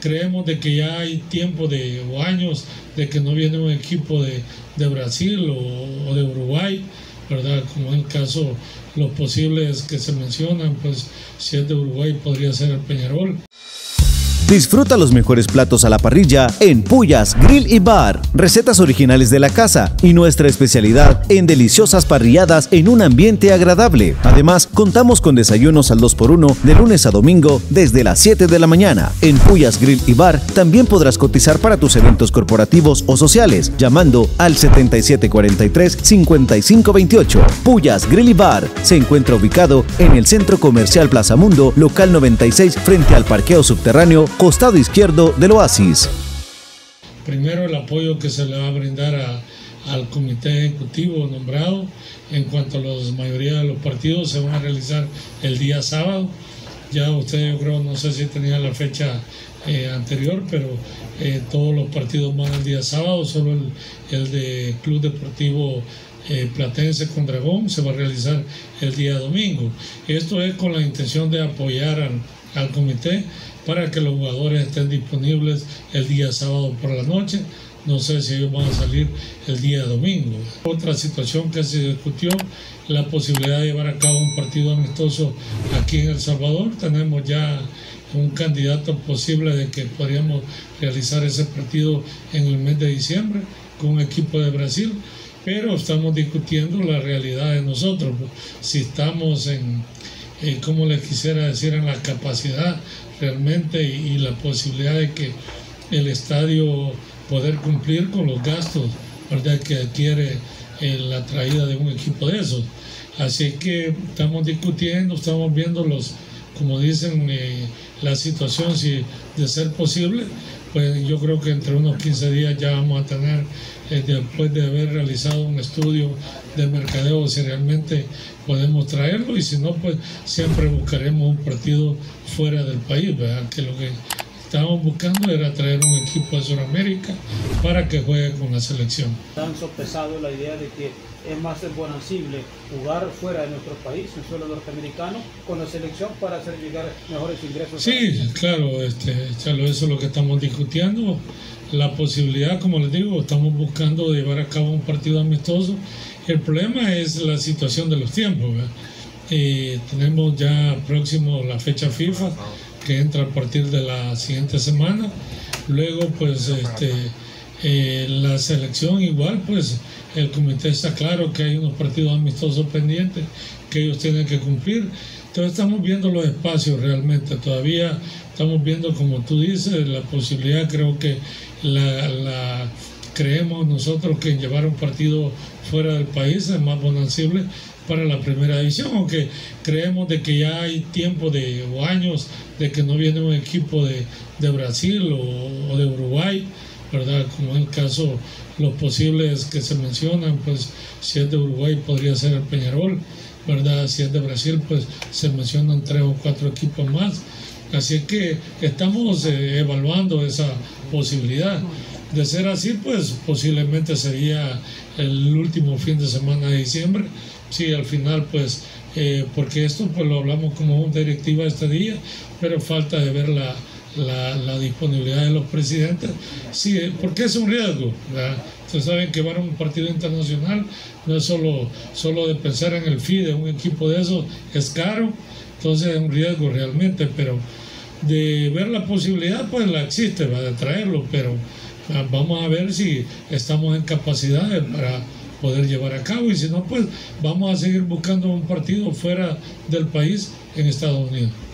creemos de que ya hay tiempo de, o años de que no viene un equipo de, Brasil o, de Uruguay, ¿verdad? Como en el caso, los posibles que se mencionan, pues si es de Uruguay podría ser el Peñarol. Disfruta los mejores platos a la parrilla en Puyas Grill y Bar. Recetas originales de la casa y nuestra especialidad en deliciosas parrilladas en un ambiente agradable. Además, contamos con desayunos al 2x1 de lunes a domingo desde las 7 de la mañana. En Puyas Grill y Bar también podrás cotizar para tus eventos corporativos o sociales llamando al 7743-5528. Puyas Grill y Bar se encuentra ubicado en el Centro Comercial Plaza Mundo, local 96 frente al parqueo subterráneo costado izquierdo del oasis. Primero el apoyo que se le va a brindar al comité ejecutivo nombrado en cuanto a la mayoría de los partidos se van a realizar el día sábado. Ya usted yo creo, no sé si tenía la fecha eh, anterior, pero eh, todos los partidos van el día sábado, solo el, el de Club Deportivo eh, Platense con Dragón se va a realizar el día domingo. Esto es con la intención de apoyar al, al comité para que los jugadores estén disponibles el día sábado por la noche. No sé si ellos van a salir el día domingo. Otra situación que se discutió, la posibilidad de llevar a cabo un partido amistoso aquí en El Salvador. Tenemos ya un candidato posible de que podríamos realizar ese partido en el mes de diciembre con un equipo de Brasil, pero estamos discutiendo la realidad de nosotros. Si estamos en, eh, como les quisiera decir, en la capacidad realmente y, la posibilidad de que el estadio poder cumplir con los gastos ¿verdad? que adquiere la traída de un equipo de esos. Así que estamos discutiendo, estamos viendo los, como dicen, eh, la situación si de ser posible, pues yo creo que entre unos 15 días ya vamos a tener, eh, después de haber realizado un estudio de mercadeo, si realmente podemos traerlo y si no, pues siempre buscaremos un partido fuera del país, ¿verdad? Que lo que estábamos buscando era traer un equipo de Sudamérica para que juegue con la selección. Han sopesado la idea de que es más imposible jugar fuera de nuestro país, en suelo norteamericano, con la selección para hacer llegar mejores ingresos. Sí, claro, este, eso es lo que estamos discutiendo. La posibilidad, como les digo, estamos buscando llevar a cabo un partido amistoso el problema es la situación de los tiempos. Eh, tenemos ya próximo la fecha FIFA que entra a partir de la siguiente semana. Luego, pues, este, eh, la selección igual, pues, el comité está claro que hay unos partidos amistosos pendientes que ellos tienen que cumplir. Entonces estamos viendo los espacios realmente. Todavía estamos viendo, como tú dices, la posibilidad, creo que la creemos nosotros que llevar un partido fuera del país es más bonancible para la primera división, aunque creemos de que ya hay tiempo de, o años de que no viene un equipo de, Brasil o, de Uruguay, ¿verdad? Como en el caso, los posibles que se mencionan, pues si es de Uruguay podría ser el Peñarol, ¿verdad? Si es de Brasil, pues se mencionan tres o cuatro equipos más. Así que estamos eh, evaluando esa posibilidad. De ser así, pues posiblemente sería el último fin de semana de diciembre. Sí, al final, pues, eh, porque esto pues lo hablamos como una directiva este día, pero falta de ver la, la, disponibilidad de los presidentes. Sí, eh, porque es un riesgo. Ustedes saben que van a un partido internacional, no es solo, solo de pensar en el FIDE, un equipo de eso es caro, entonces es un riesgo realmente, pero de ver la posibilidad, pues la existe, va de traerlo, pero vamos a ver si estamos en capacidad para poder llevar a cabo y si no, pues vamos a seguir buscando un partido fuera del país en Estados Unidos.